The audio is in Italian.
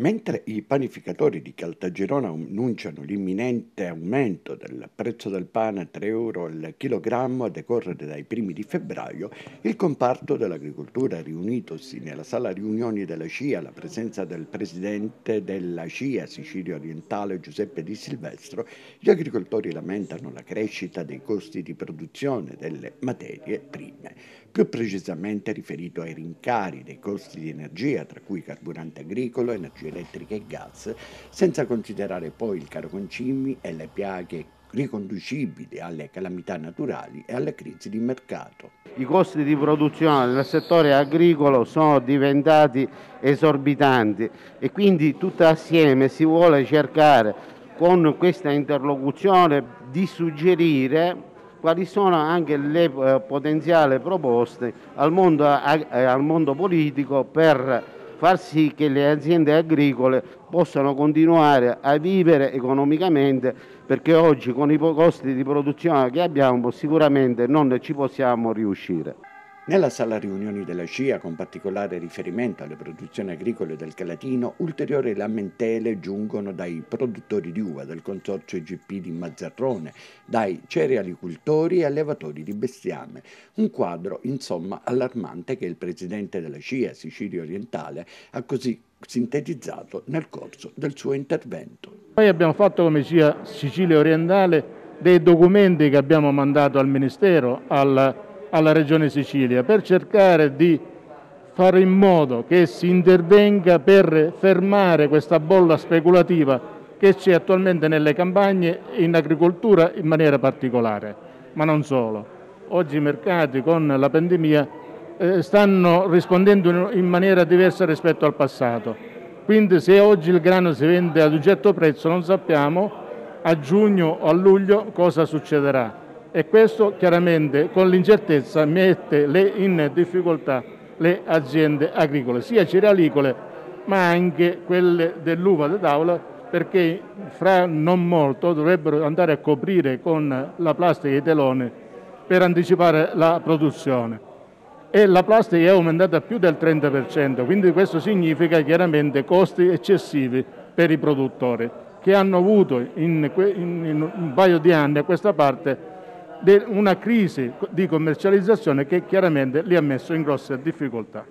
Mentre i panificatori di Caltagirone annunciano l'imminente aumento del prezzo del pane a 3 euro al chilogrammo a decorrere dai primi di febbraio, il comparto dell'agricoltura riunitosi nella sala riunioni della CIA alla presenza del presidente della CIA Sicilia Orientale Giuseppe Di Silvestro, gli agricoltori lamentano la crescita dei costi di produzione delle materie prime, più precisamente riferito ai rincari dei costi di energia, tra cui carburante agricolo, energia elettrica e gas, senza considerare poi il caro e le piaghe riconducibili alle calamità naturali e alle crisi di mercato. I costi di produzione nel settore agricolo sono diventati esorbitanti e quindi tutto assieme si vuole cercare con questa interlocuzione di suggerire quali sono anche le eh, potenziali proposte al mondo, eh, al mondo politico per far sì che le aziende agricole possano continuare a vivere economicamente perché oggi con i costi di produzione che abbiamo sicuramente non ci possiamo riuscire. Nella sala riunioni della CIA, con particolare riferimento alle produzioni agricole del Calatino, ulteriori lamentele giungono dai produttori di uva del consorzio IGP di Mazzarrone, dai cerealicultori e allevatori di bestiame. Un quadro, insomma, allarmante che il presidente della CIA, Sicilia Orientale, ha così sintetizzato nel corso del suo intervento. Noi abbiamo fatto come CIA Sicilia Orientale dei documenti che abbiamo mandato al Ministero, al alla Regione Sicilia per cercare di fare in modo che si intervenga per fermare questa bolla speculativa che c'è attualmente nelle campagne e in agricoltura in maniera particolare, ma non solo. Oggi i mercati con la pandemia eh, stanno rispondendo in maniera diversa rispetto al passato. Quindi se oggi il grano si vende ad un certo prezzo non sappiamo a giugno o a luglio cosa succederà e questo chiaramente con l'incertezza mette in difficoltà le aziende agricole, sia cerealicole ma anche quelle dell'uva da tavola perché fra non molto dovrebbero andare a coprire con la plastica i teloni per anticipare la produzione. E la plastica è aumentata più del 30%, quindi questo significa chiaramente costi eccessivi per i produttori che hanno avuto in un paio di anni a questa parte una crisi di commercializzazione che chiaramente li ha messo in grosse difficoltà.